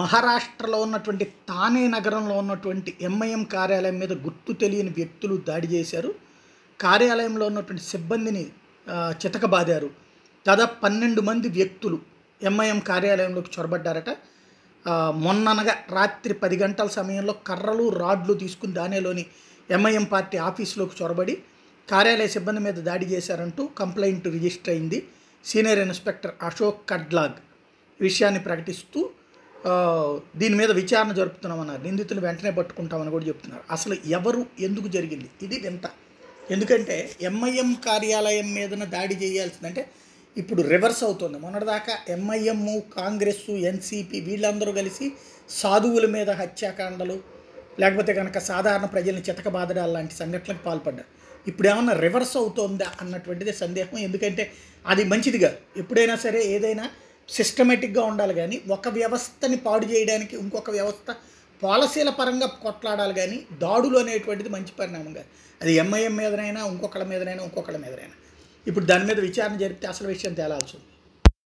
మహారాష్ట్రలో ఉన్నటువంటి తానే నగరంలో ఉన్నటువంటి ఎంఐఎం కార్యాలయం మీద గుర్తు తెలియని వ్యక్తులు దాడి చేశారు. కార్యాలయంలో ఉన్నటువంటి సిబ్బందిని చితకబాదారు. దాదాపు పన్నెండు మంది వ్యక్తులు ఎంఐఎం కార్యాలయంలోకి చొరబడ్డారట. మొన్ననగా రాత్రి పది గంటల సమయంలో కర్రలు రాడ్లు తీసుకుని దానిలోని ఎంఐఎం పార్టీ ఆఫీసులోకి చొరబడి కార్యాలయ సిబ్బంది మీద దాడి చేశారంటూ కంప్లైంట్ రిజిస్టర్ అయింది సీనియర్ ఇన్స్పెక్టర్ అశోక్ కడ్లాగ్. విషయాన్ని ప్రకటిస్తూ దీని మీద విచారణ జరుపుతున్నామన్నారు. నిందితులు వెంటనే పట్టుకుంటామని కూడా చెప్తున్నారు. అసలు ఎవరు ఎందుకు జరిగింది? ఇది వింత. ఎందుకంటే ఎంఐఎం కార్యాలయం మీదన దాడి చేయాల్సిందంటే ఇప్పుడు రివర్స్ అవుతుంది. మొన్నటిదాకా ఎంఐఎం కాంగ్రెస్ ఎన్సీపీ వీళ్ళందరూ కలిసి సాధువుల మీద హత్యాకాండలు లేకపోతే కనుక సాధారణ ప్రజల్ని చితకబాదడాలు లాంటి సంఘటనలకు పాల్పడ్డారు. ఇప్పుడు ఏమన్నా రివర్స్ అవుతోందా అన్నటువంటిది సందేహం. ఎందుకంటే అది మంచిదిగా ఎప్పుడైనా సరే ఏదైనా సిస్టమేటిక్గా ఉండాలి కానీ ఒక వ్యవస్థని పాడు చేయడానికి ఇంకొక వ్యవస్థ పాలసీల పరంగా కొట్లాడాలి కానీ దాడులు అనేటువంటిది మంచి పరిణామంగా అది ఎంఐఎం మీదనైనా ఇంకొకళ్ళ మీదనైనా ఇంకొకళ్ళ మీదనైనా. ఇప్పుడు దాని మీద విచారణ జరిపితే అసలు విషయం తేలాల్సి ఉంది.